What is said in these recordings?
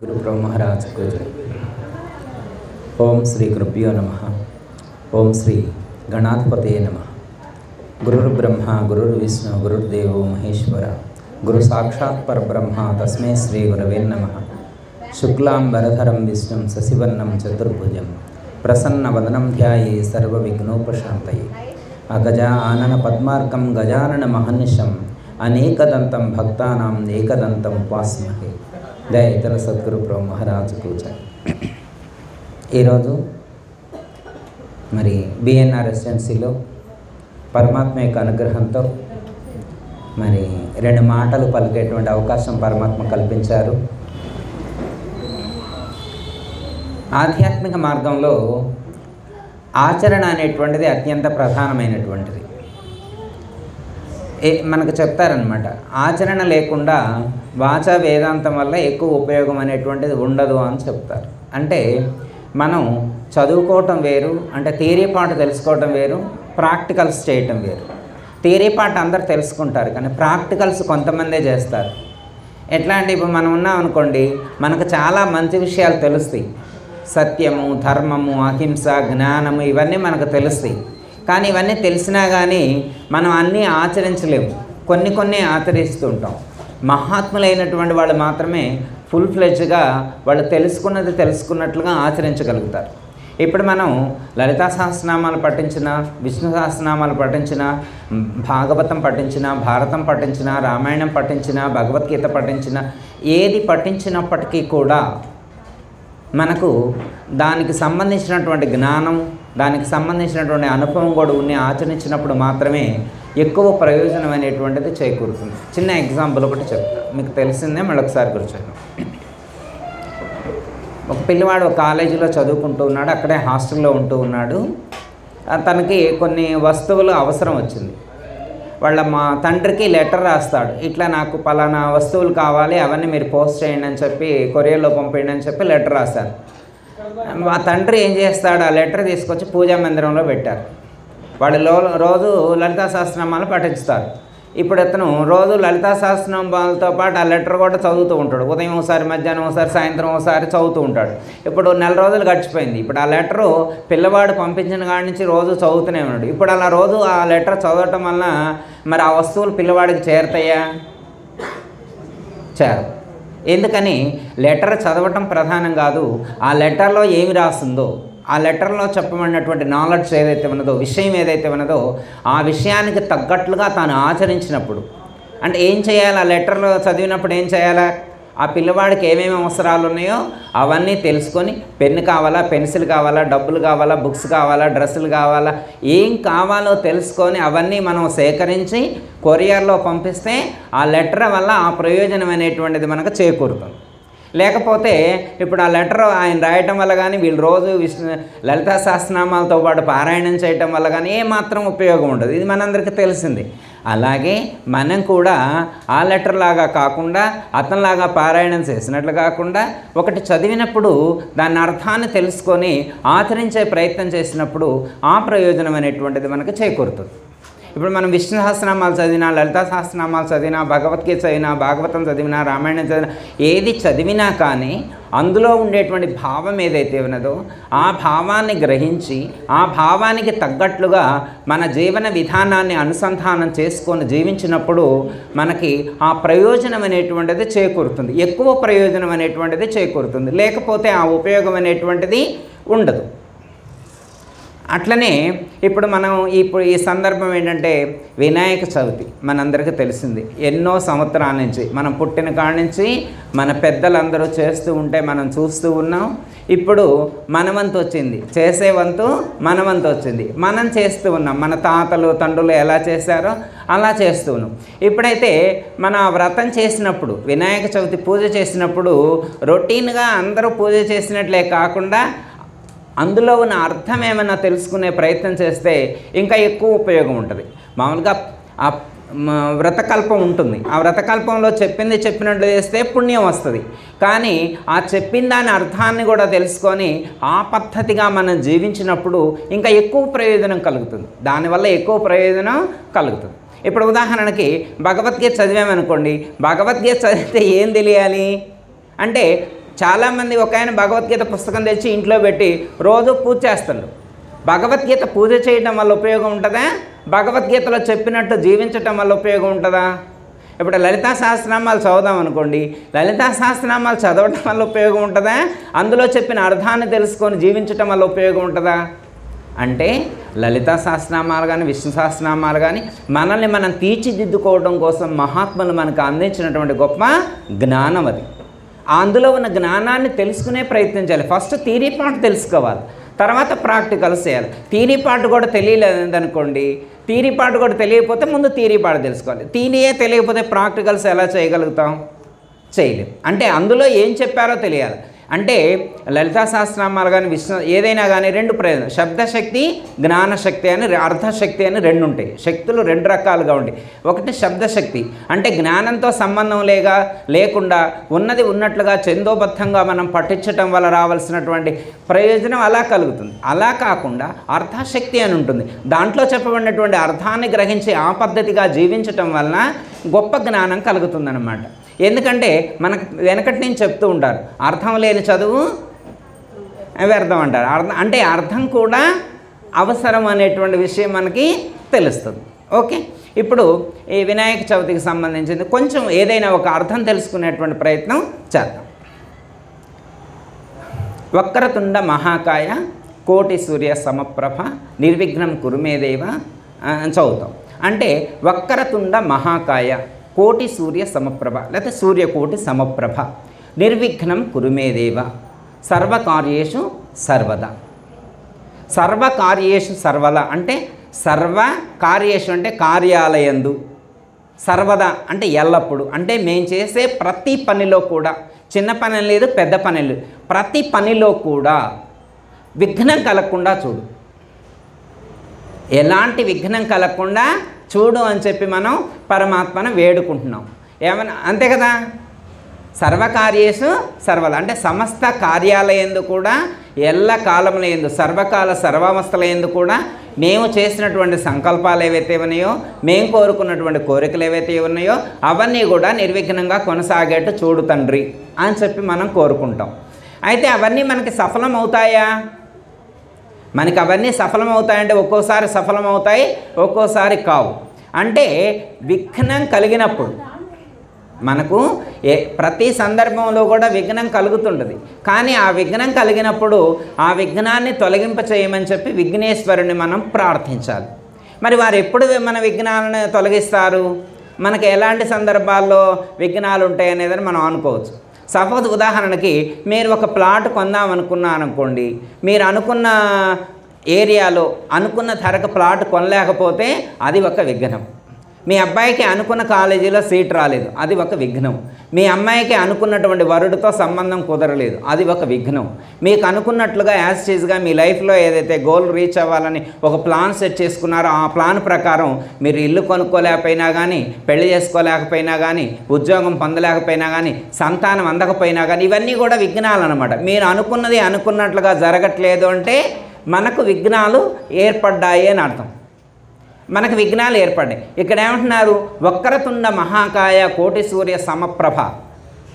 గురు బ్రహ్మరాజ్ పూజ ఓం శ్రీ గురుభ్యో నమ ఓం శ్రీ గణాధిపతే నమ గురుర్ బ్రహ్మ గురుర్ విష్ణు గురుర్దేవో మహేశ్వర గురు సాక్షాత్ పరబ్రహ్మ తస్మై శ్రీ గురవే నమ శుక్లాం వరధరం విష్ణుం శశివర్ణం చతుర్భుజం ప్రసన్నవదనం ధ్యాయే సర్వవిఘ్నోపశాంతయే అగజ ఆనన పద్మార్కం గజానన మహర్నిశం అనేకదంతం భక్తానాం ఏకదంతం ఉపాస్మహే జయ ఇతర సద్గురు ప్రభు మహారాజు పూజ. ఈరోజు మరి బిఎన్ఆర్ రెసిడెన్సీలో పరమాత్మ యొక్క అనుగ్రహంతో మరి రెండు మాటలు పలికేటువంటి అవకాశం పరమాత్మ కల్పించారు. ఆధ్యాత్మిక మార్గంలో ఆచరణ అనేటువంటిది అత్యంత ప్రధానమైనటువంటిది. ఏ మనకు చెప్తారనమాట ఆచరణ లేకుండా వాచా వేదాంతం వల్ల ఎక్కువ ఉపయోగం అనేటువంటిది ఉండదు అని చెప్తారు. అంటే మనం చదువుకోవటం వేరు అంటే థియరీ పాట తెలుసుకోవటం వేరు ప్రాక్టికల్స్ చేయటం వేరు. థియరీ పాట అందరు తెలుసుకుంటారు కానీ ప్రాక్టికల్స్ కొంతమందే చేస్తారు. ఎట్లా అంటే ఇప్పుడు మనం ఉన్నాం అనుకోండి మనకు చాలా మంచి విషయాలు తెలుస్తాయి. సత్యము ధర్మము అహింస జ్ఞానము ఇవన్నీ మనకు తెలుస్తాయి. కానీ ఇవన్నీ తెలిసినా కానీ మనం అన్నీ ఆచరించలేము. కొన్ని కొన్ని ఆచరిస్తుంటాం. మహాత్ములైనటువంటి వాళ్ళు మాత్రమే ఫుల్ ఫ్లెడ్జ్గా వాళ్ళు తెలుసుకున్నది తెలుసుకున్నట్లుగా ఆచరించగలుగుతారు. ఇప్పుడు మనం లలితా సహస్రనామాలు పఠించిన విష్ణు సహస్రనామాలు పఠించిన భాగవతం పఠించిన భారతం పఠించిన రామాయణం పఠించిన భగవద్గీత పఠించిన ఏది పఠించినప్పటికీ కూడా మనకు దానికి సంబంధించినటువంటి జ్ఞానం దానికి సంబంధించినటువంటి అనుభవం కూడా ఉన్ని ఆచరించినప్పుడు మాత్రమే ఎక్కువ ప్రయోజనం అనేటువంటిది చేకూరుతుంది. చిన్న ఎగ్జాంపుల్ ఒకటి చెప్తా. మీకు తెలిసిందే మళ్ళీ ఒకసారి కూర్చోను ఒక పిల్లవాడు ఒక కాలేజీలో చదువుకుంటూ ఉన్నాడు అక్కడే హాస్టల్లో ఉంటూ ఉన్నాడు. తనకి కొన్ని వస్తువులు అవసరం వచ్చింది. వాళ్ళ మా తండ్రికి లెటర్ రాస్తాడు. ఇట్లా నాకు పలానా వస్తువులు కావాలి అవన్నీ మీరు పోస్ట్ చేయండి అని చెప్పి కొరియర్లో పంపేయండి అని చెప్పి లెటర్ రాశారు. మా తండ్రి ఏం చేస్తాడు? ఆ లెటర్ తీసుకొచ్చి పూజా మందిరంలో పెట్టారు. వాళ్ళు లో రోజు లలితా సహస్రనామాలు పఠిస్తారు ఇప్పుడు ఇతను రోజు లలితా సహస్రనామాలతో పాటు ఆ లెటర్ కూడా చదువుతూ ఉంటాడు. ఉదయం ఒకసారి మధ్యాహ్నం ఒకసారి సాయంత్రం ఒకసారి చదువుతూ ఉంటాడు. ఇప్పుడు నెల రోజులు గడిచిపోయింది. ఇప్పుడు ఆ లెటరు పిల్లవాడు పంపించిన కాడి నుంచి రోజు చదువుతూనే ఉన్నాడు. ఇప్పుడు అలా రోజు ఆ లెటర్ చదవటం వల్ల మరి ఆ వస్తువులు పిల్లవాడికి చేరతాయా? చేరు ఎందుకని? లెటర్ చదవటం ప్రధానం కాదు. ఆ లెటర్లో ఏమి రాస్తుందో ఆ లెటర్లో చెప్పమన్నటువంటి నాలెడ్జ్ ఏదైతే ఉన్నదో విషయం ఏదైతే ఉన్నదో ఆ విషయానికి తగ్గట్లుగా తాను ఆచరించినప్పుడు. అంటే ఏం చేయాలి? ఆ లెటర్లో చదివినప్పుడు ఏం చేయాలా? ఆ పిల్లవాడికి ఏమేమి అవసరాలు ఉన్నాయో అవన్నీ తెలుసుకొని పెన్ను కావాలా పెన్సిల్ కావాలా డబ్బులు కావాలా బుక్స్ కావాలా డ్రెస్సులు కావాలా ఏం కావాలో తెలుసుకొని అవన్నీ మనం సేకరించి కొరియర్లో పంపిస్తే ఆ లెటర్ వల్ల ఆ ప్రయోజనం అనేటువంటిది మనకు చేకూరుతుంది. లేకపోతే ఇప్పుడు ఆ లెటర్ ఆయన రాయటం వల్ల కానీ వీళ్ళు రోజు విష్ణు లలితా శాస్త్రనామాలతో పాటు పారాయణం చేయటం వల్ల కానీ ఏమాత్రం ఉపయోగం ఉండదు. ఇది మనందరికీ తెలిసింది. అలాగే మనం కూడా ఆ లెటర్ లాగా కాకుండా అతనిలాగా పారాయణం చేసినట్లు కాకుండా ఒకటి చదివినప్పుడు దాని అర్థాన్ని తెలుసుకొని ఆచరించే ప్రయత్నం చేసినప్పుడు ఆ ప్రయోజనం అనేటువంటిది మనకు చేకూరుతుంది. ఇప్పుడు మనం విష్ణు సహస్రనామాలు చదివినా లలితా సహస్రనామాలు చదివినా భగవద్గీత చదివినా భాగవతం చదివినా రామాయణం చదివినా ఏది చదివినా కానీ అందులో ఉండేటువంటి భావం ఏదైతే ఉన్నదో ఆ భావాన్ని గ్రహించి ఆ భావానికి తగ్గట్లుగా మన జీవన విధానాన్ని అనుసంధానం చేసుకొని జీవించినప్పుడు మనకి ఆ ప్రయోజనం అనేటువంటిది చేకూరుతుంది. ఎక్కువ ప్రయోజనం అనేటువంటిది చేకూరుతుంది. లేకపోతే ఆ ఉపయోగం అనేటువంటిది ఉండదు. అట్లనే ఇప్పుడు మనం ఇప్పుడు ఈ సందర్భం ఏంటంటే వినాయక చవితి మనందరికీ తెలిసింది. ఎన్నో సంవత్సరాల నుంచి మనం పుట్టిన కాడ నుంచి మన పెద్దలందరూ చేస్తూ ఉంటే మనం చూస్తూ ఉన్నాం. ఇప్పుడు మన వంతు వచ్చింది. చేసే వంతు మన వంతు వచ్చింది. మనం చేస్తూ ఉన్నాం. మన తాతలు తండ్రులు ఎలా చేశారో అలా చేస్తూ ఉన్నాం. ఇప్పుడైతే మన వ్రతం చేసినప్పుడు వినాయక చవితి పూజ చేసినప్పుడు రొటీన్గా అందరూ పూజ చేసినట్లే కాకుండా అందులో ఉన్న అర్థం ఏమైనా తెలుసుకునే ప్రయత్నం చేస్తే ఇంకా ఎక్కువ ఉపయోగం ఉంటుంది. మామూలుగా ఆ వ్రతకల్పం ఉంటుంది. ఆ వ్రతకల్పంలో చెప్పింది చెప్పినట్లు చేస్తే పుణ్యం వస్తుంది. కానీ ఆ చెప్పిన దాని అర్థాన్ని కూడా తెలుసుకొని ఆ పద్ధతిగా మనం జీవించినప్పుడు ఇంకా ఎక్కువ ప్రయోజనం కలుగుతుంది. దానివల్ల ఎక్కువ ప్రయోజనం కలుగుతుంది. ఇప్పుడు ఉదాహరణకి భగవద్గీత చదివామనుకోండి భగవద్గీత చదివితే ఏం తెలియాలి? అంటే చాలామంది ఒక ఆయన భగవద్గీత పుస్తకం తెచ్చి ఇంట్లో పెట్టి రోజు పూజ చేస్తాడు. భగవద్గీత పూజ చేయడం వల్ల ఉపయోగం ఉంటుందా? భగవద్గీతలో చెప్పినట్టు జీవించటం వల్ల ఉపయోగం ఉంటుందా? ఇప్పుడు లలితా సహస్రనామాలు చదువుదాం అనుకోండి. లలితా సహస్రనామాలు చదవటం వల్ల ఉపయోగం ఉంటుందా? అందులో చెప్పిన అర్థాన్ని తెలుసుకొని జీవించటం వల్ల ఉపయోగం ఉంటుందా? అంటే లలితా సహస్రనామాలు కానీ విష్ణు సహస్రనామాలు కానీ మనల్ని మనం తీర్చిదిద్దుకోవడం కోసం మహాత్ములు మనకు అందించినటువంటి గొప్ప జ్ఞానం అది. అందులో ఉన్న జ్ఞానాన్ని తెలుసుకునే ప్రయత్నం చేయాలి. ఫస్ట్ థీరీ పార్ట్ తెలుసుకోవాలి. తర్వాత ప్రాక్టికల్స్ చేయాలి. థీరీ పార్ట్ కూడా తెలియలేదనుకోండి థీరీ పార్ట్ కూడా తెలియకపోతే ముందు థీరీ పార్ట్ తెలుసుకోవాలి. థీరీయే తెలియకపోతే ప్రాక్టికల్స్ ఎలా చేయగలుగుతాం? చేయలేం. అంటే అందులో ఏం చెప్పారో తెలియాలి. అంటే లలితా సహస్రనామాలు కానీ విష్ణు ఏదైనా కానీ రెండు ప్రయోజనం. శబ్దశక్తి జ్ఞానశక్తి అని అర్థశక్తి అని రెండు ఉంటాయి శక్తులు రెండు రకాలుగా ఉంటాయి ఒకటి శబ్దశక్తి. అంటే జ్ఞానంతో సంబంధం లేగా లేకుండా ఉన్నది ఉన్నట్లుగా చందోబద్ధంగా మనం పఠించటం వల్ల రావాల్సినటువంటి ప్రయోజనం అలా కలుగుతుంది. అలా కాకుండా అర్థశక్తి అని ఉంటుంది. దాంట్లో చెప్పబడినటువంటి అర్థాన్ని గ్రహించి ఆ పద్ధతిగా జీవించటం వలన గొప్ప జ్ఞానం కలుగుతుందన్నమాట. ఎందుకంటే మనకు వెనకటి నుంచి చెప్తూ ఉంటారు అర్థం లేని చదువు వ్యర్థం అంటారు. అర్థం అంటే అర్థం కూడా అవసరం అనేటువంటి విషయం మనకి తెలుస్తుంది. ఓకే? ఇప్పుడు ఈ వినాయక చవితికి సంబంధించింది కొంచెం ఏదైనా ఒక అర్థం తెలుసుకునేటువంటి ప్రయత్నం చేద్దాం. వక్రతుండ మహాకాయ కోటి సూర్య సమప్రభ నిర్విఘ్నం కురుమేదేవ చదువుతాం. అంటే వక్రతుండ మహాకాయ కోటి సూర్య సమప్రభ లేకపోతే సూర్యకోటి సమప్రభ. నిర్విఘ్నం కురుమేదేవ సర్వకార్యేషు సర్వదా. సర్వకార్యేషు సర్వద అంటే సర్వ కార్యేషు అంటే కార్యాలయందు సర్వదా అంటే ఎల్లప్పుడు. అంటే మేము చేసే ప్రతి పనిలో కూడా చిన్న పని లేదు పెద్ద పని లేదు. ప్రతి పనిలో కూడా విఘ్నం కలగకుండా చూడు. ఎలాంటి విఘ్నం కలగకుండా చూడు అని చెప్పి మనం పరమాత్మను వేడుకుంటున్నాం. ఏమన్నా అంతే కదా? సర్వకార్యేషు సర్వల అంటే సమస్త కార్యాలయందు కూడా ఎల్ల కాలముల ఎందు సర్వకాల సర్వావస్థల ఎందు కూడా మేము చేసినటువంటి సంకల్పాలు ఏవైతే ఉన్నాయో మేము కోరుకున్నటువంటి కోరికలు ఏవైతే ఉన్నాయో అవన్నీ కూడా నిర్విఘ్నంగా కొనసాగేట్టు చూడు తండ్రి అని చెప్పి మనం కోరుకుంటాం. అయితే అవన్నీ మనకి సఫలం అవుతాయా మనకి అవన్నీ సఫలమవుతాయంటే ఒక్కోసారి సఫలమవుతాయి ఒక్కోసారి కావు. అంటే విఘ్నం కలిగినప్పుడు మనకు ఏ ప్రతి సందర్భంలో కూడా విఘ్నం కలుగుతుంటుంది. కానీ ఆ విఘ్నం కలిగినప్పుడు ఆ విఘ్నాన్ని తొలగింప చేయమని చెప్పి విఘ్నేశ్వరుని మనం ప్రార్థించాలి. మరి వారు ఎప్పుడు మన విఘ్నాలను తొలగిస్తారు? మనకు ఎలాంటి సందర్భాల్లో విఘ్నాలు ఉంటాయి అనేదని మనం అనుకోవచ్చు. సపోజ్ ఉదాహరణకి మీరు ఒక ప్లాట్ కొందాం అనుకోండి మీరు అనుకున్న ఏరియాలో అనుకున్న ధరకు ప్లాట్ కొనలేకపోతే అది ఒక విఘ్నం మీ అబ్బాయికి అనుకున్న కాలేజీలో సీట్ రాలేదు. అది ఒక విఘ్నం. మీ అమ్మాయికి అనుకున్నటువంటి వరుడితో సంబంధం కుదరలేదు. అది ఒక విఘ్నం. మీకు అనుకున్నట్లుగా యాజ్ చీజ్గా మీ లైఫ్లో ఏదైతే గోల్ రీచ్ అవ్వాలని ఒక ప్లాన్ సెట్ చేసుకున్నారో ఆ ప్లాన్ ప్రకారం మీరు ఇల్లు కొనుక్కోలేకపోయినా కానీ పెళ్ళి చేసుకోలేకపోయినా కానీ ఉద్యోగం పొందలేకపోయినా కానీ సంతానం అందకపోయినా కానీ ఇవన్నీ కూడా విఘ్నాలు అనమాట మీరు అనుకున్నది అనుకున్నట్లుగా జరగట్లేదు అంటే మనకు విఘ్నాలు ఏర్పడ్డాయి అని అర్థం. మనకు విఘ్నాలు ఏర్పడ్డాయి ఇక్కడ ఏమంటున్నారు? వక్రతుండ మహాకాయ కోటి సూర్య సమప్రభ.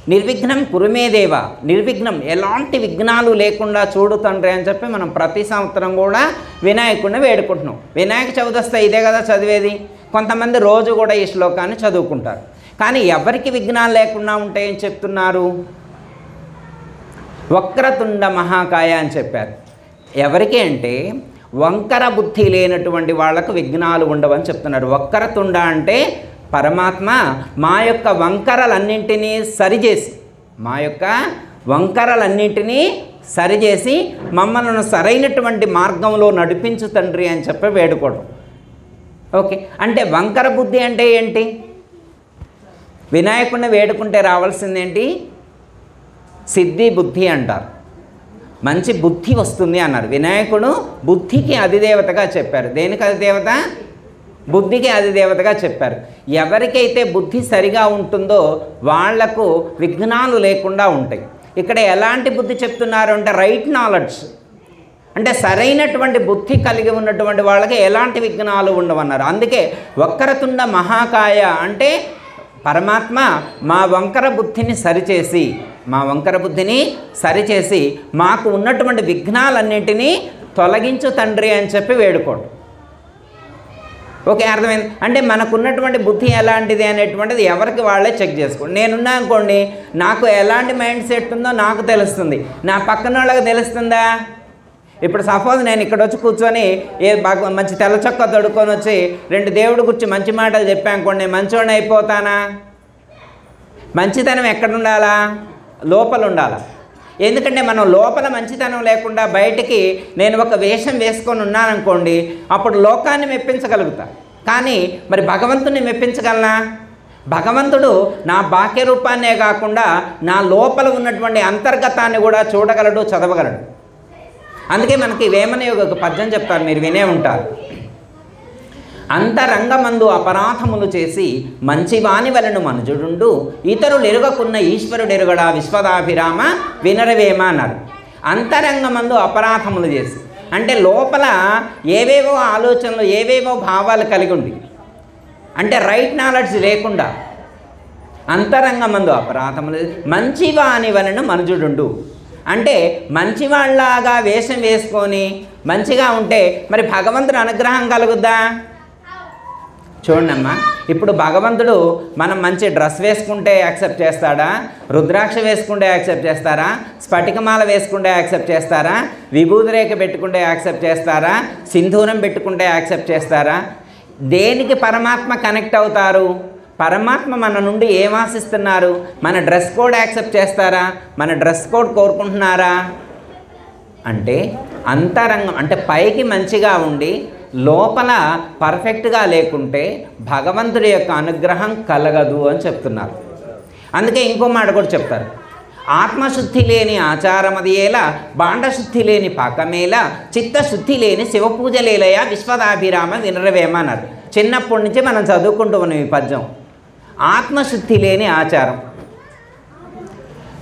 నిర్విఘ్నం కురుమేదేవ. నిర్విఘ్నం ఎలాంటి విఘ్నాలు లేకుండా చూడు తండ్రి అని చెప్పి మనం ప్రతి సంవత్సరం కూడా వినాయకుడిని వేడుకుంటున్నాం. వినాయక చవితి వస్తే ఇదే కదా చదివేది? కొంతమంది రోజు కూడా ఈ శ్లోకాన్ని చదువుకుంటారు. కానీ ఎవరికి విఘ్నాలు లేకుండా ఉంటాయని చెప్తున్నారు? వక్రతుండ మహాకాయ అని చెప్పారు. ఎవరికి అంటే వంకర బుద్ధి లేనటువంటి వాళ్ళకు విఘ్నాలు ఉండవని చెప్తున్నారు. వక్కరతుండ అంటే పరమాత్మ మా యొక్క వంకరలన్నింటినీ సరిచేసి మా యొక్క వంకరలన్నింటినీ సరిచేసి మమ్మల్ని సరైనటువంటి మార్గంలో నడిపించు తండ్రి అని చెప్పి వేడుకోవడం. ఓకే. అంటే వంకర బుద్ధి అంటే ఏంటి? వినాయకుడిని వేడుకుంటే రావాల్సిందేంటి? సిద్ధి బుద్ధి అంటారు. మంచి బుద్ధి వస్తుంది అన్నారు. వినాయకుడు బుద్ధికి అధిదేవతగా చెప్పారు. దేనికి అధిదేవత? బుద్ధికి అధిదేవతగా చెప్పారు. ఎవరికైతే బుద్ధి సరిగా ఉంటుందో వాళ్ళకు విఘ్నాలు లేకుండా ఉంటాయి. ఇక్కడ ఎలాంటి బుద్ధి చెప్తున్నారు అంటే రైట్ నాలెడ్జ్. అంటే సరైనటువంటి బుద్ధి కలిగి ఉన్నటువంటి వాళ్ళకి ఎలాంటి విఘ్నాలు ఉండవన్నారు. అందుకే వక్రతుండ మహాకాయ అంటే పరమాత్మ మా వంకర బుద్ధిని సరిచేసి మా వంకర బుద్ధిని సరిచేసి మాకు ఉన్నటువంటి విఘ్నాలన్నింటినీ తొలగించు తండ్రి అని చెప్పి వేడుకోండి. ఓకే అర్థమైంది? అంటే మనకున్నటువంటి బుద్ధి ఎలాంటిది అనేటువంటిది ఎవరికి వాళ్ళే చెక్ చేసుకోండి. నేనున్నా అనుకోండి నాకు ఎలాంటి మైండ్ సెట్ ఉందో నాకు తెలుస్తుంది. నా పక్కన వాళ్ళకి తెలుస్తుందా? ఇప్పుడు సపోజ్ నేను ఇక్కడ వచ్చి కూర్చొని ఏ బాగా మంచి తెల్ల చొక్క తొడుక్కొని వచ్చి రెండు దేవుడి గురించి మంచి మాటలు చెప్పాను అనుకోండి నేను మంచోడిని అయిపోతానా? మంచితనం ఎక్కడ ఉండాలా? లోపల ఉండాలి ఎందుకంటే మనం లోపల మంచితనం లేకుండా బయటికి నేను ఒక వేషం వేసుకొని ఉన్నాననుకోండి అప్పుడు లోకాన్ని మెప్పించగలుగుతా. కానీ మరి భగవంతుని మెప్పించగలనా? భగవంతుడు నా బాహ్య రూపాన్నే కాకుండా నా లోపల ఉన్నటువంటి అంతర్గతాన్ని కూడా చూడగలడు చదవగలడు. అందుకే మనకి వేమన ఒక పద్యం చెప్తారు మీరు వినే ఉంటారు. అంతరంగమందు అపరాధములు చేసి మంచివాని వలను మనుజుడుండు ఇతరులు ఎరుగకున్న ఈశ్వరుడు ఎరుగడా విశ్వదాభిరామ వినరవేమ అన్నారు. అంతరంగమందు అపరాధములు చేసి అంటే లోపల ఏవేవో ఆలోచనలు ఏవేవో భావాలు కలిగి ఉండి అంటే రైట్ నాలెడ్జ్ లేకుండా అంతరంగమందు అపరాధములు మంచివాని వలన మనుజుడుండు. అంటే మంచివాళ్ళలాగా వేషం వేసుకొని మంచిగా ఉంటే మరి భగవంతుడు అనుగ్రహం కలుగుద్దా? చూడండమ్మా. ఇప్పుడు భగవంతుడు మనం మంచి డ్రెస్ వేసుకుంటే యాక్సెప్ట్ చేస్తాడా? రుద్రాక్ష వేసుకుంటే యాక్సెప్ట్ చేస్తారా? స్ఫటికమాల వేసుకుంటే యాక్సెప్ట్ చేస్తారా? విభూతి రేఖ పెట్టుకుంటే యాక్సెప్ట్ చేస్తారా? సింధూరం పెట్టుకుంటే యాక్సెప్ట్ చేస్తారా? దేనికి పరమాత్మ కనెక్ట్ అవుతారు? పరమాత్మ మన నుండి ఏం ఆశిస్తున్నారు? మన డ్రెస్ కోడ్ యాక్సెప్ట్ చేస్తారా? మన డ్రెస్ కోడ్ కోరుకుంటున్నారా? అంటే అంతరంగం అంటే పైకి మంచిగా ఉండి లోపల పర్ఫెక్ట్గా లేకుంటే భగవంతుడి యొక్క అనుగ్రహం కలగదు అని చెప్తున్నారు. అందుకే ఇంకో మాట కూడా చెప్తారు. ఆత్మశుద్ధి లేని ఆచారమదియేలా బాండశుద్ధి లేని పాకమేలా చిత్తశుద్ధి లేని శివపూజలేలయా విశ్వదాభిరామ వినరవేమ అన్నారు. చిన్నప్పటి నుంచి మనం చదువుకుంటూ ఉన్నాం ఈ పద్యం. ఆత్మశుద్ధి లేని ఆచారం.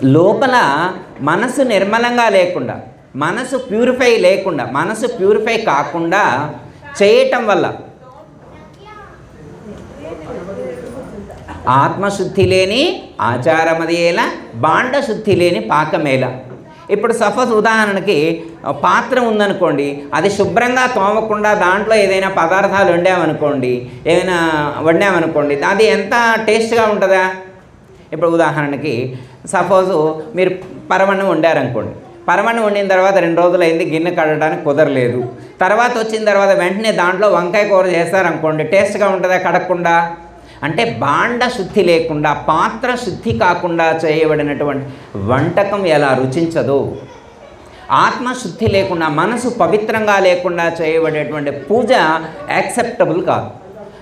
లోపల మనసు నిర్మలంగా లేకుండా మనసు ప్యూరిఫై లేకుండా మనసు ప్యూరిఫై కాకుండా చేయటం వల్ల. ఆత్మశుద్ధి లేని ఆచారమదేల బాండశుద్ధి లేని పాకమేల ఇప్పుడు సపోజ్ ఉదాహరణకి పాత్ర ఉందనుకోండి అది శుభ్రంగా తోమకుండా దాంట్లో ఏదైనా పదార్థాలు వండామనుకోండి ఏదైనా వండామనుకోండి అది ఎంత టేస్ట్గా ఉంటుందా? ఇప్పుడు ఉదాహరణకి సపోజు మీరు పరమన్నం వండారనుకోండి పరమన్నం వండిన తర్వాత రెండు రోజులు అయింది గిన్నె కడగడానికి కుదరలేదు. తర్వాత వచ్చిన తర్వాత వెంటనే దాంట్లో వంకాయ కూర చేస్తారనుకోండి టేస్ట్గా ఉంటుందా కడగకుండా? అంటే బాండ శుద్ధి లేకుండా పాత్ర శుద్ధి కాకుండా చేయబడినటువంటి వంటకం ఎలా రుచించదో? ఆత్మశుద్ధి లేకుండా మనసు పవిత్రంగా లేకుండా చేయబడేటువంటి పూజ యాక్సెప్టబుల్ కాదు.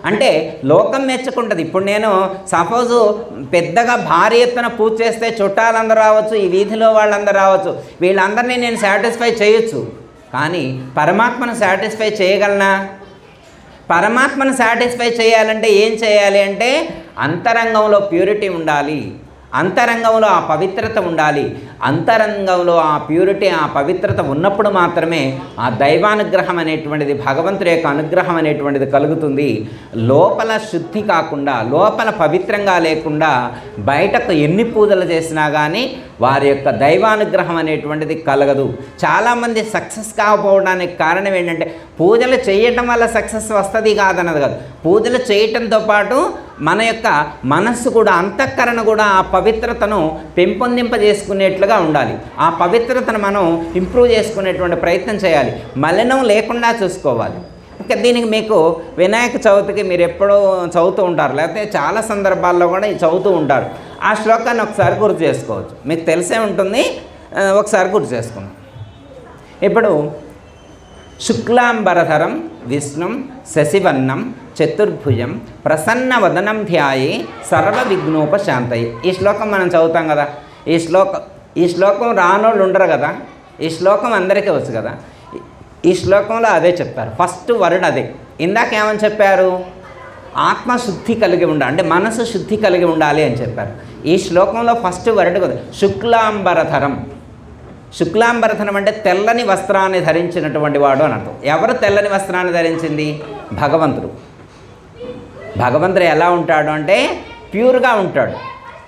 అంటే లోకం మెచ్చుకుంటుంది. ఇప్పుడు నేను సపోజు పెద్దగా భారీ ఎత్తున పూజ చేస్తే చుట్టాలందరూ రావచ్చు ఈ వీధిలో వాళ్ళందరూ రావచ్చు. వీళ్ళందరినీ నేను సాటిస్ఫై చేయొచ్చు. కానీ పరమాత్మను సాటిస్ఫై చేయగలనా? పరమాత్మను సాటిస్ఫై చేయాలంటే ఏం చేయాలి అంటే అంతరంగంలో ప్యూరిటీ ఉండాలి. అంతరంగంలో ఆ పవిత్రత ఉండాలి. అంతరంగంలో ఆ ప్యూరిటీ ఆ పవిత్రత ఉన్నప్పుడు మాత్రమే ఆ దైవానుగ్రహం అనేటువంటిది భగవంతుడి యొక్క అనుగ్రహం అనేటువంటిది కలుగుతుంది. లోపల శుద్ధి కాకుండా లోపల పవిత్రంగా లేకుండా బయటకు ఎన్ని పూజలు చేసినా కానీ వారి యొక్క దైవానుగ్రహం అనేటువంటిది కలగదు. చాలామంది సక్సెస్ కాకపోవడానికి కారణం ఏంటంటే పూజలు చేయటం వల్ల సక్సెస్ వస్తుంది కాదన్నది కాదు. పూజలు చేయటంతో పాటు మన యొక్క మనస్సు కూడా అంతఃకరణ కూడా ఆ పవిత్రతను పెంపొందింపజేసుకునేట్లుగా ఉండాలి. ఆ పవిత్రతను మనం ఇంప్రూవ్ చేసుకునేటువంటి ప్రయత్నం చేయాలి. మలినం లేకుండా చూసుకోవాలి. ఇంకా దీనికి మీకు వినాయక చవితికి మీరు ఎప్పుడూ చదువుతూ ఉంటారు. లేకపోతే చాలా సందర్భాల్లో కూడా చదువుతూ ఉంటారు. ఆ శ్లోకాన్ని ఒకసారి గుర్తు చేసుకోవచ్చు. మీకు తెలిసే ఉంటుంది. ఒకసారి గుర్తు చేసుకుందాం. ఇప్పుడు శుక్లాంబరధరం విష్ణుం శశివర్ణం చతుర్భుజం ప్రసన్నవదనం ధ్యాయి సర్వ విఘ్నోపశాంతయి ఈ శ్లోకం మనం చదువుతాం కదా. ఈ శ్లోకం ఈ శ్లోకం రానోళ్ళు ఉండరు కదా. ఈ శ్లోకం అందరికీ వచ్చు కదా. ఈ- శ్లోకంలో అదే చెప్పారు. ఫస్ట్ వర్డ్ అదే. ఇందాక ఏమని చెప్పారు? ఆత్మశుద్ధి కలిగి ఉండాలి అంటే మనసు శుద్ధి కలిగి ఉండాలి అని చెప్పారు. ఈ శ్లోకంలో ఫస్ట్ వర్డ్ కదా. శుక్లాంబరధరం. శుక్లాంబరధనం అంటే తెల్లని వస్త్రాన్ని ధరించినటువంటి వాడు అని అర్థం. ఎవరు తెల్లని వస్త్రాన్ని ధరించింది? భగవంతుడు. భగవంతుడు ఎలా ఉంటాడు అంటే ప్యూర్గా ఉంటాడు.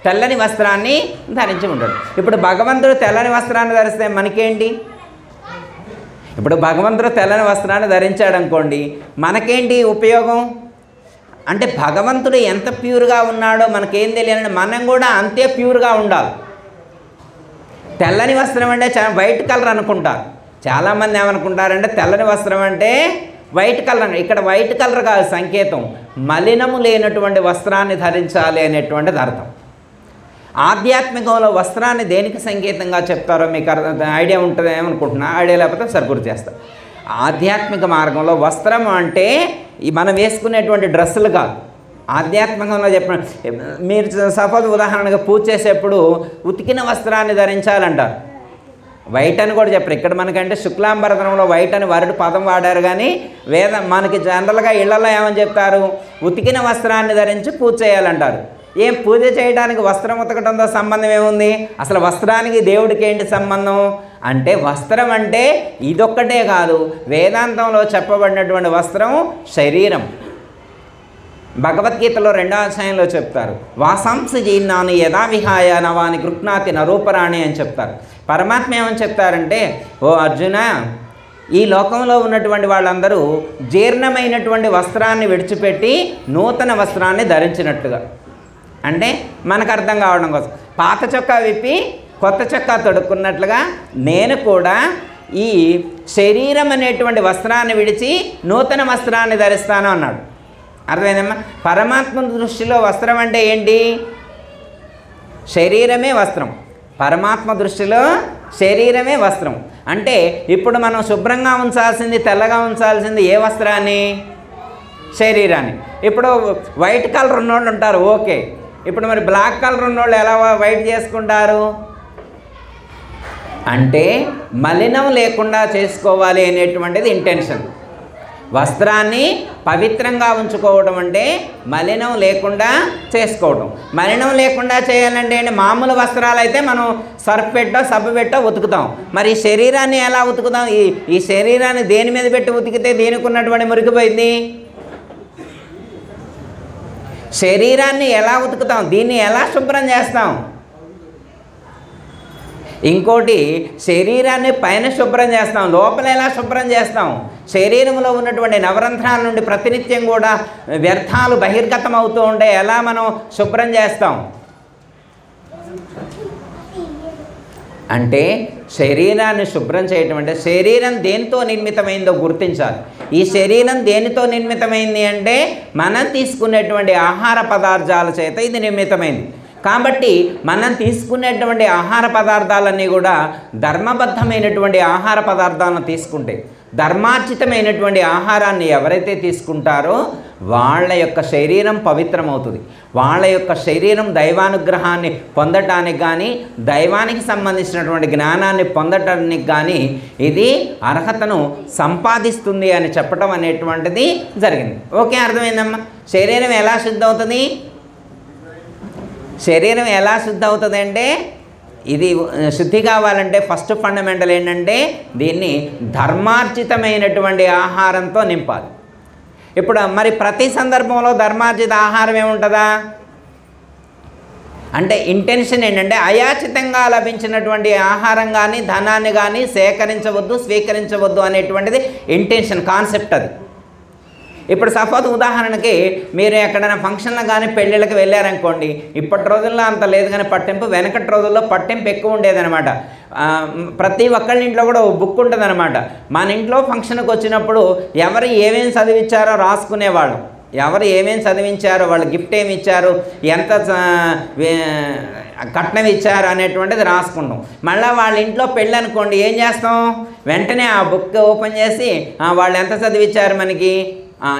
తెల్లని వస్త్రాన్ని ధరించి ఉంటాడు. ఇప్పుడు భగవంతుడు తెల్లని వస్త్రాన్ని ధరిస్తే మనకేంటి? ఇప్పుడు భగవంతుడు తెల్లని వస్త్రాన్ని ధరించాడు అనుకోండి మనకేంటి ఉపయోగం? అంటే భగవంతుడు ఎంత ప్యూర్గా ఉన్నాడో మనకేం తెలియాలంటే మనం కూడా అంతే ప్యూర్గా ఉండాలి. తెల్లని వస్త్రం అంటే చాలా వైట్ కలర్ అనుకుంటారు. చాలామంది ఏమనుకుంటారంటే తెల్లని వస్త్రం అంటే వైట్ కలర్ ఇక్కడ వైట్ కలర్ కాదు సంకేతం. మలినము లేనటువంటి వస్త్రాన్ని ధరించాలి అనేటువంటిది అర్థం. ఆధ్యాత్మికంలో వస్త్రాన్ని దేనికి సంకేతంగా చెప్తారో మీకు ఐడియా ఉంటుంది ఏమనుకుంటున్నా? ఐడియా లేకపోతే సరి చేస్తా. ఆధ్యాత్మిక మార్గంలో వస్త్రం అంటే ఈ మనం వేసుకునేటువంటి డ్రెస్సులు కాదు. ఆధ్యాత్మికంగా చెప్పిన మీరు సపోజ్ ఉదాహరణగా పూజ చేసేప్పుడు ఉతికిన వస్త్రాన్ని ధరించాలంటారు. వైట్ అని కూడా చెప్పారు. ఇక్కడ మనకంటే శుక్లాంబరతనంలో వైట్ అని వరుడు పదం వాడారు కానీ వేద మనకి జనరల్గా ఇళ్ళలో ఏమని చెప్తారు? ఉతికిన వస్త్రాన్ని ధరించి పూజ చేయాలంటారు. ఏం పూజ చేయడానికి వస్త్రం ఉతకడంతో సంబంధం ఏముంది? అసలు వస్త్రానికి దేవుడికి ఏంటి సంబంధం? అంటే వస్త్రం అంటే ఇదొక్కటే కాదు వేదాంతంలో చెప్పబడినటువంటి వస్త్రం శరీరం. భగవద్గీతలో రెండో అధ్యాయంలో చెప్తారు వాసాంసి జీర్ణాన్ని యథావిహాయ నవాని కృష్ణాతి నరూపరాణి అని చెప్తారు. పరమాత్మ ఏమని చెప్తారంటే ఓ అర్జున ఈ లోకంలో ఉన్నటువంటి వాళ్ళందరూ జీర్ణమైనటువంటి వస్త్రాన్ని విడిచిపెట్టి నూతన వస్త్రాన్ని ధరించినట్టుగా అంటే మనకు అర్థం కావడం కోసం. పాత చొక్కా విప్పి కొత్త చొక్కా తొడుక్కున్నట్లుగా నేను కూడా ఈ శరీరం అనేటువంటి వస్త్రాన్ని విడిచి నూతన వస్త్రాన్ని ధరిస్తాను అన్నాడు. అర్థమైందమ్మా? పరమాత్మ దృష్టిలో వస్త్రం అంటే ఏంటి? శరీరమే వస్త్రం. పరమాత్మ దృష్టిలో శరీరమే వస్త్రం. అంటే ఇప్పుడు మనం శుభ్రంగా ఉంచాల్సింది తెల్లగా ఉంచాల్సింది ఏ వస్త్రాన్ని? శరీరాన్ని. ఇప్పుడు వైట్ కలర్ ఉన్నోళ్ళు ఉంటారు ఓకే. ఇప్పుడు మరి బ్లాక్ కలర్ ఉన్నోళ్ళు ఎలా వైట్ చేసుకుంటారు? అంటే మలినం లేకుండా చేసుకోవాలి అనేటువంటిది ఇంటెన్షన్ వస్త్రాన్ని పవిత్రంగా ఉంచుకోవడం అంటే మలినం లేకుండా చేసుకోవడం మలినం లేకుండా చేయాలంటే మామూలు వస్త్రాలు అయితే మనం సర్ఫ్ పెట్టో సబ్బు పెట్టో ఉతుకుతాం. మరి ఈ శరీరాన్ని ఎలా ఉతుకుతాం? ఈ ఈ శరీరాన్ని దేని మీద పెట్టి ఉతికితే దేనికి ఉన్నటువంటి మురికిపోయింది? శరీరాన్ని ఎలా ఉతుకుతాం? దీన్ని ఎలా శుభ్రం చేస్తాం? ఇంకోటి శరీరాన్ని పైన శుభ్రం చేస్తాం. లోపల ఎలా శుభ్రం చేస్తాం? శరీరంలో ఉన్నటువంటి నవరంధ్రాల నుండి ప్రతినిత్యం కూడా వ్యర్థాలు బహిర్గతం అవుతూ ఉంటే ఎలా మనం శుభ్రం చేస్తాం? అంటే శరీరాన్ని శుభ్రం చేయటం అంటే శరీరం దేనితో నిర్మితమైందో గుర్తించాలి. ఈ శరీరం దేనితో నిర్మితమైంది అంటే మనం తీసుకునేటువంటి ఆహార పదార్థాల చేత ఇది నిర్మితమైంది. కాబట్టి మనం తీసుకునేటువంటి ఆహార పదార్థాలన్నీ కూడా ధర్మబద్ధమైనటువంటి ఆహార పదార్థాలను తీసుకుంటే ధర్మార్జితమైనటువంటి ఆహారాన్ని ఎవరైతే తీసుకుంటారో వాళ్ళ యొక్క శరీరం పవిత్రమవుతుంది. వాళ్ళ యొక్క శరీరం దైవానుగ్రహాన్ని పొందటానికి కానీ దైవానికి సంబంధించినటువంటి జ్ఞానాన్ని పొందటానికి కానీ ఇది అర్హతను సంపాదిస్తుంది అని చెప్పడం అనేటువంటిది జరిగింది. ఓకే అర్థమైందమ్మా? శరీరం ఎలా శుద్ధి అవుతుంది శరీరం ఎలా శుద్ధి అవుతుంది అంటే ఇది శుద్ధి కావాలంటే ఫస్ట్ ఫండమెంటల్ ఏంటంటే దీన్ని ధర్మార్జితమైనటువంటి ఆహారంతో నింపాలి. ఇప్పుడు మరి ప్రతి సందర్భంలో ధర్మార్జిత ఆహారం ఏముంటుందా? అంటే ఇంటెన్షన్ ఏంటంటే అయాచితంగా లభించినటువంటి ఆహారం కానీ ధనాన్ని కానీ సేకరించవద్దు స్వీకరించవద్దు అనేటువంటిది ఇంటెన్షన్ కాన్సెప్ట్ అది. ఇప్పుడు సపోజ్ ఉదాహరణకి మీరు ఎక్కడైనా ఫంక్షన్లకు కానీ పెళ్ళిళ్ళకి వెళ్ళారనుకోండి ఇప్పటి రోజుల్లో అంత లేదు కానీ పట్టింపు వెనకటి రోజుల్లో పట్టింపు ఎక్కువ ఉండేదన్నమాట. ప్రతి ఒక్కళ్ళ ఇంట్లో కూడా ఒక బుక్ ఉంటుందన్నమాట. మన ఇంట్లో ఫంక్షన్కి వచ్చినప్పుడు ఎవరు ఏమేమి చదివించారో రాసుకునేవాళ్ళం. ఎవరు ఏమేమి చదివించారో వాళ్ళు గిఫ్ట్ ఏమి ఇచ్చారు ఎంత కట్నం ఇచ్చారు అనేటువంటిది రాసుకుంటాం మళ్ళీ వాళ్ళ ఇంట్లో పెళ్ళి అనుకోండి ఏం చేస్తాం? వెంటనే ఆ బుక్ ఓపెన్ చేసి వాళ్ళు ఎంత చదివించారు మనకి?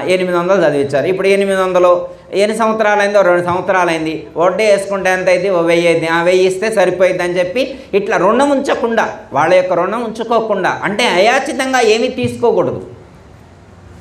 ఎనిమిది వందలు చదివించారు ఇప్పుడు ఎనిమిది వందలు ఎన్ని సంవత్సరాలైందో? రెండు సంవత్సరాలైంది. వడ్డీ వేసుకుంటే ఎంత అయింది? ఓ వెయ్యి అయింది. ఆ వెయ్యి ఇస్తే సరిపోయింది అని చెప్పి ఇట్లా రుణం ఉంచకుండా వాళ్ళ యొక్క రుణం ఉంచుకోకుండా అంటే అయాచితంగా ఏమీ తీసుకోకూడదు.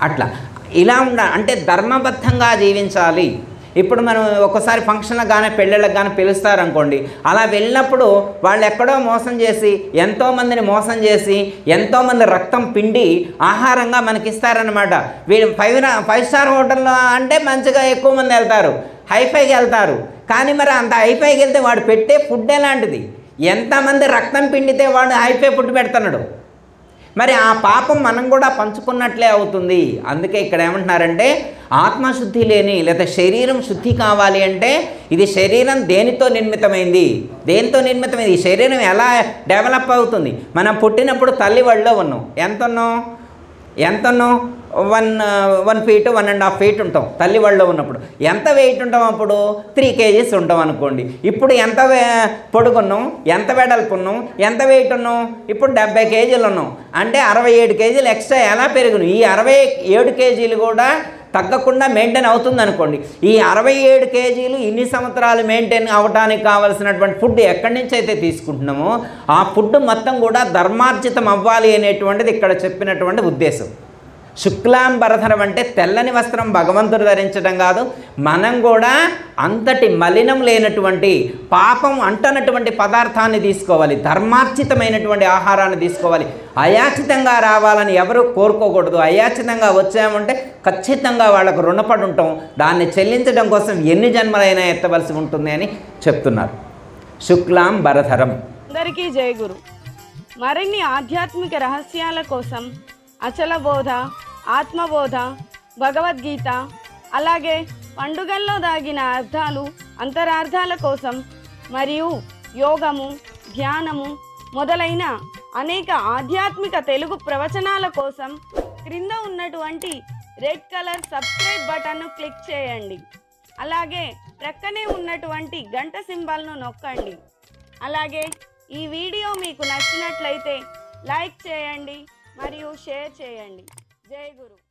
అట్లా. ఇలా ఉండ అంటే ధర్మబద్ధంగా జీవించాలి. ఇప్పుడు మనం ఒకసారి ఫంక్షన్లకు కానీ పెళ్ళిళ్ళకి కానీ పిలుస్తారనుకోండి అలా వెళ్ళినప్పుడు వాళ్ళు ఎక్కడో మోసం చేసి ఎంతోమందిని మోసం చేసి ఎంతోమంది రక్తం పిండి ఆహారంగా మనకి ఇస్తారనమాట వీళ్ళు ఫైవ్ ఫైవ్ స్టార్ హోటల్లో అంటే మంచిగా ఎక్కువ మంది వెళ్తారు హైఫైకి వెళ్తారు. కానీ మరి అంత హైఫైకి వెళ్తే వాడు పెట్టే ఫుడ్ ఎలాంటిది? ఎంతమంది రక్తం పిండితే వాడు హైఫై ఫుడ్ పెడుతున్నాడు? మరి ఆ పాపం మనం కూడా పంచుకున్నట్లే అవుతుంది. అందుకే ఇక్కడ ఏమంటున్నారంటే ఆత్మశుద్ధి లేని లేదా శరీరం శుద్ధి కావాలి అంటే ఇది శరీరం దేనితో నిర్మితమైంది? దేనితో నిర్మితమైంది? ఈ శరీరం ఎలా డెవలప్ అవుతుంది? మనం పుట్టినప్పుడు తల్లి వాళ్ళలో ఉన్నాం. ఎంత ఉన్నాం? ఎంత ఉన్నాం one one feet one and half feet ఉంటాం తల్లి వాళ్ళలో ఉన్నప్పుడు. ఎంత వెయిట్ ఉంటాం అప్పుడు? త్రీ కేజీస్ ఉంటాం అనుకోండి. ఇప్పుడు ఎంత పొడుగున్నాం? ఎంత వెడల్పున్నాం? ఎంత వెయిట్ ఉన్నాం? ఇప్పుడు డెబ్బై కేజీలు ఉన్నాం. అంటే అరవై ఏడు కేజీలు ఎక్స్ట్రా ఎలా పెరుగును ఈ అరవై ఏడు కేజీలు కూడా తగ్గకుండా మెయింటైన్ అవుతుంది అనుకోండి ఈ అరవై ఏడు కేజీలు ఇన్ని సంవత్సరాలు మెయింటైన్ అవ్వడానికి కావలసినటువంటి ఫుడ్ ఎక్కడి నుంచి అయితే తీసుకుంటున్నామో ఆ ఫుడ్ మొత్తం కూడా ధర్మార్జితం అవ్వాలి అనేటువంటిది ఇక్కడ చెప్పినటువంటి ఉద్దేశం. శుక్లాంబరధరం అంటే తెల్లని వస్త్రం భగవంతుడు ధరించడం కాదు మనం కూడా అంతటి మలినం లేనటువంటి పాపం అంటనటువంటి పదార్థాన్ని తీసుకోవాలి ధర్మార్చితమైనటువంటి ఆహారాన్ని తీసుకోవాలి. అయాచితంగా రావాలని ఎవరు కోరుకోకూడదు. అయాచితంగా వచ్చామంటే ఖచ్చితంగా వాళ్ళకు రుణపడి ఉంటాం దాన్ని చెల్లించడం కోసం ఎన్ని జన్మలైనా ఎత్తవలసి ఉంటుంది అని చెప్తున్నారు. శుక్లాం బరధరం అందరికీ జయ గురు. మరిన్ని ఆధ్యాత్మిక రహస్యాల కోసం అచల బోధ ఆత్మబోధ భగవద్గీత అలాగే పండుగల్లో దాగిన అర్థాలు అంతరార్థాల కోసం మరియు యోగము ధ్యానము మొదలైన అనేక ఆధ్యాత్మిక తెలుగు ప్రవచనాల కోసం క్రింద ఉన్నటువంటి రెడ్ కలర్ సబ్స్క్రైబ్ బటన్ను క్లిక్ చేయండి. అలాగే ప్రక్కనే ఉన్నటువంటి గంట సింబల్ను నొక్కండి. అలాగే ఈ వీడియో మీకు నచ్చినట్లయితే లైక్ చేయండి. మరియు షేర్ చేయండి. జై గురు.